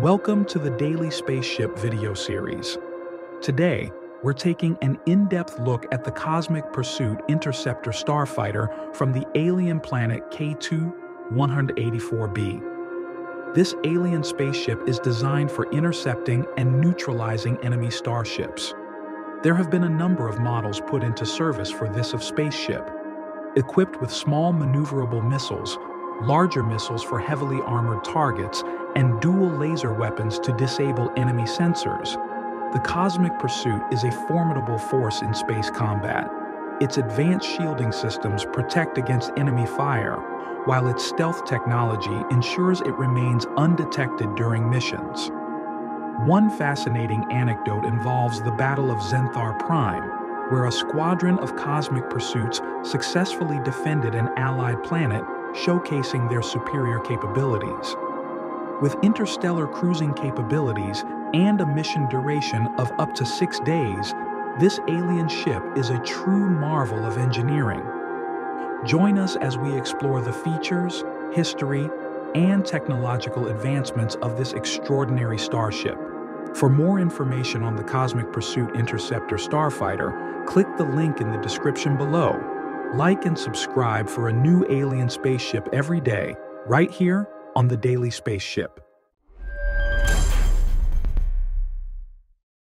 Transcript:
Welcome to the Daily Spaceship video series. Today, we're taking an in-depth look at the Cosmic Pursuit Interceptor starfighter from the alien planet K2-184b. This alien spaceship is designed for intercepting and neutralizing enemy starships. There have been a number of models put into service for this of spaceship, equipped with small maneuverable missiles, larger missiles for heavily armored targets, and dual laser weapons to disable enemy sensors. The Cosmic Pursuit is a formidable force in space combat. Its advanced shielding systems protect against enemy fire, while its stealth technology ensures it remains undetected during missions. One fascinating anecdote involves the Battle of Zenthar Prime, where a squadron of cosmic pursuits successfully defended an allied planet showcasing their superior capabilities. With interstellar cruising capabilities and a mission duration of up to six days, this alien ship is a true marvel of engineering. Join us as we explore the features, history, and technological advancements of this extraordinary starship. For more information on the Cosmic Pursuit Interceptor Starfighter, click the link in the description below. Like and subscribe for a new alien spaceship every day, right here on the Daily Spaceship.